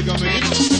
Jamaica, man.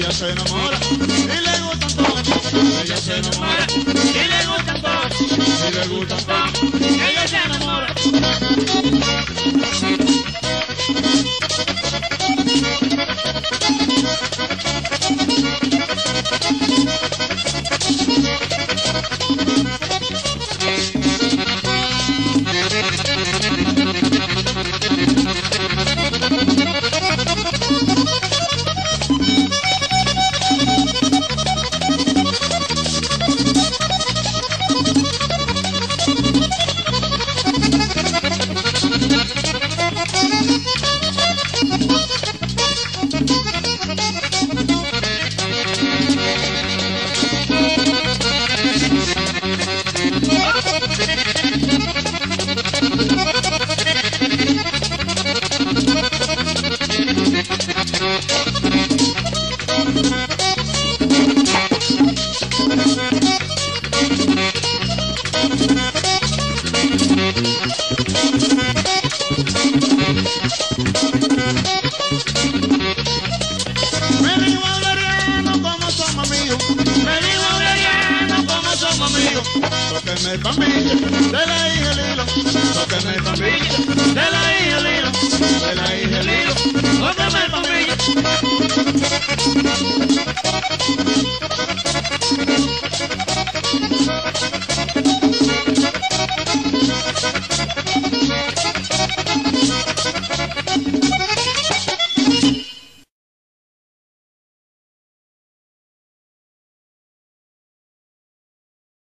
Ella se enamora y le gustan todos. Ella se enamora y le gustan todos. Y le gustan todos. Amigos. Tóqueme pa' mí, de la hija mí, de la hija Lilo. De la hija